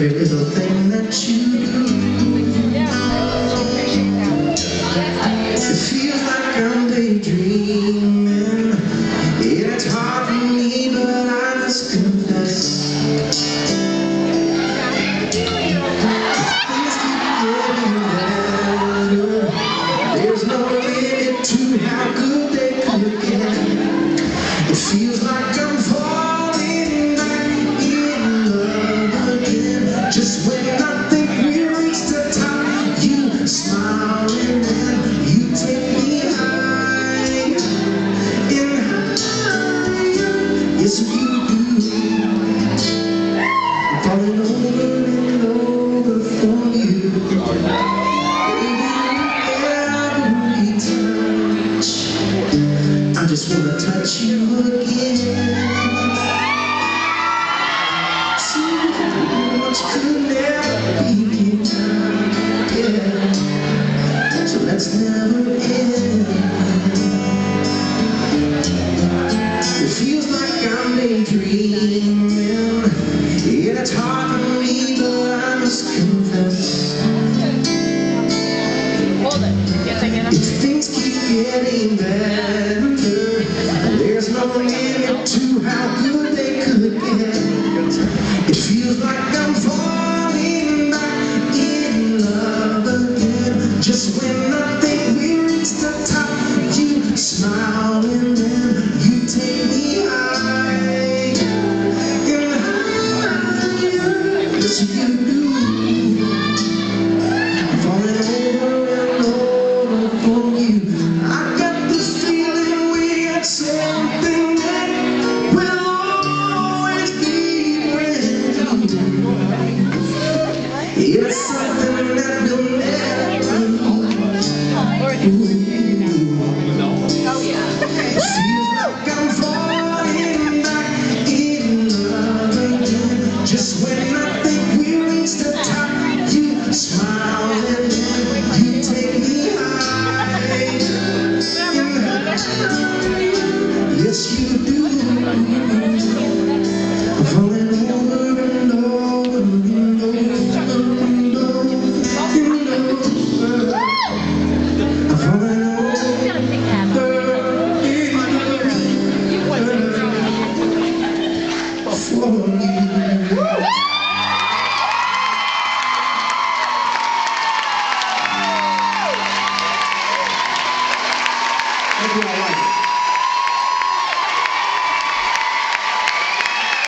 every little thing that you do. Yeah, I appreciate that. It feels like I'm daydreaming. It's hard. Wanna touch you again. So much could never be done, yeah. So let's never end. It feels like I'm daydreaming, and it's hard for me, but I must confess. Hold it. Can't take it up. If things keep getting better, there's no limit to how good they could get. It feels like I'm falling back in love again. Just when I think we reach the top, you smile and then you take me high. And higher, yes you do. Falling 因为。Thank you all.